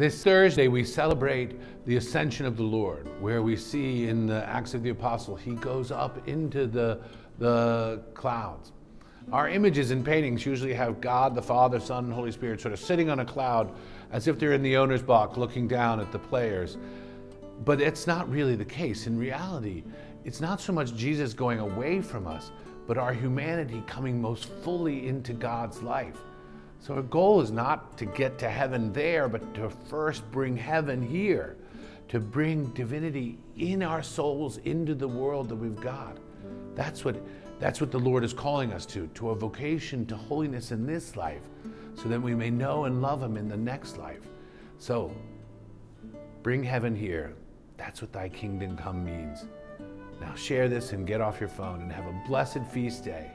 This Thursday, we celebrate the ascension of the Lord, where we see in the Acts of the Apostle, he goes up into the, the clouds. Our images and paintings usually have God, the Father, Son, and Holy Spirit sort of sitting on a cloud as if they're in the owner's box looking down at the players. But it's not really the case. In reality, it's not so much Jesus going away from us, but our humanity coming most fully into God's life. So our goal is not to get to heaven there, but to first bring heaven here, to bring divinity in our souls into the world that we've got. That's what, that's what the Lord is calling us to, to a vocation to holiness in this life, so that we may know and love Him in the next life. So bring heaven here. That's what thy kingdom come means. Now share this and get off your phone and have a blessed feast day.